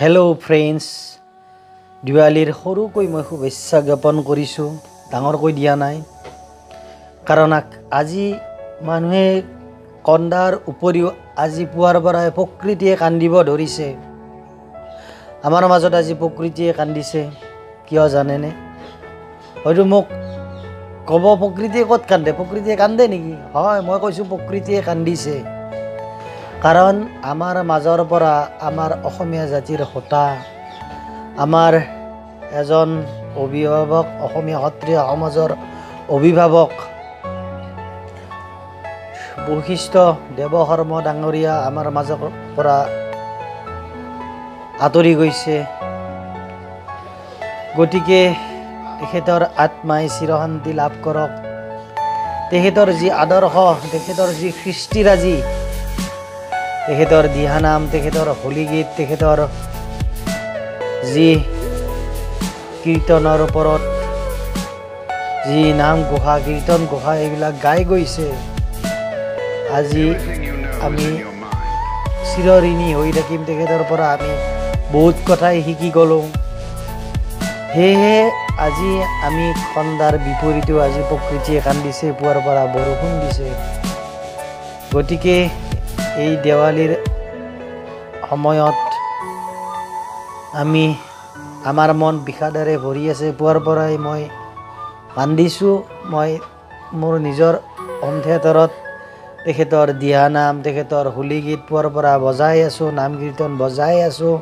Hello friends দিৱালীৰ সৰুকৈ মই শুভেচ্ছা জ্ঞাপন কৰিছোঁ। ডাঙৰকৈ দিয়া নাই। কাৰণ আজি মানুহে কন্দাৰ উপৰিও আজি পুৱাৰ পৰাই প্ৰকৃতিয়ে কান্দিব ধৰিছে। আমাৰ মাজত আজি প্ৰকৃতিয়ে কান্দিছে। কিয় জানেনে? হয়তো মোক ক'ব প্ৰকৃতিয়ে ক'ত কান্দে? প্ৰকৃতিয়ে কান্দে নেকি? হয় মই কৈছোঁ প্ৰকৃতিয়ে কান্দিছে। কাৰণ আমাৰ মাজৰ পৰা আমাৰ অসমীয়া জাতিৰ সূতা আমাৰ এজন অভিভাৱক অসমীয়া সত্ৰীয়া সমাজৰ অভিভাৱক বৈশিষ্ট্য দেৱ শৰ্মা ডাঙৰীয়া আমাৰ মাজৰ পৰা আঁতৰি গৈছে। গতিকে তেখেতৰ আত্মাই চিৰশান্তি লাভ কৰক। তেখেতৰ যি আদৰ্শ তেখেতৰ যি সৃষ্টিৰাজি তেখেতৰ দিহানাম তেখেতৰ হোলী গীত তেখেতৰ যি কীৰ্তনৰ ওপৰত যি নাম ঘোষা কীৰ্তন ঘোষা এইবিলাক গাই গৈছে। আজি আমি চিৰঋণী হৈ থাকিম তেখেতৰ পৰা। আমি বহুত কথাই শিকি গ'লোঁ। সেয়েহে আজি আমি খন্দাৰ বিপৰীতেও আজি প্ৰকৃতিয়ে কান্দিছে পুৱাৰ পৰা বৰষুণ দিছে। গতিকে এই দেৱালীৰ সময়ত আমি আমাৰ মন বিষাদেৰে ভৰি আছে পুৱাৰ পৰাই মই কান্দিছোঁ মই মোৰ নিজৰ হোম থিয়েটাৰত তেখেতৰ দিহানাম তেখেতৰ হোলী গীত পুৱাৰ পৰা বজাই আছোঁ নাম কীৰ্তন বজাই আছোঁ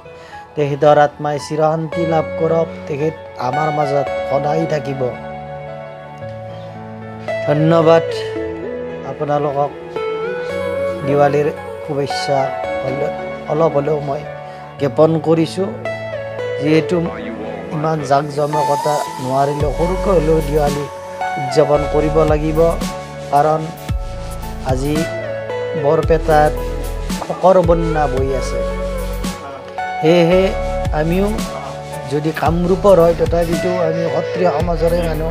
তেখেতৰ আত্মাই চিৰশান্তি লাভ কৰক তেখেত আমাৰ মাজত সদায় থাকিব। ধন্যবাদ আপোনালোকক। দিৱালীৰ শুভেচ্ছা অলপ হ'লেও মই জ্ঞাপন কৰিছোঁ। যিহেতু ইমান জাক জমকতা নোৱাৰিলেও সৰুকৈ হ'লেও দিৱালী উদযাপন কৰিব লাগিব। কাৰণ আজি বৰপেটাত শকৰ বন্যা বৈ আছে। সেয়েহে আমিও যদি কামৰূপৰ হয় তথাপিতো আমি সত্ৰীয় সমাজৰে মানুহ।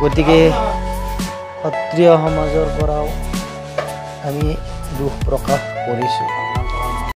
গতিকে সত্ৰীয় সমাজৰ পৰাও আমি দুখ প্ৰকাশ কৰিছোঁ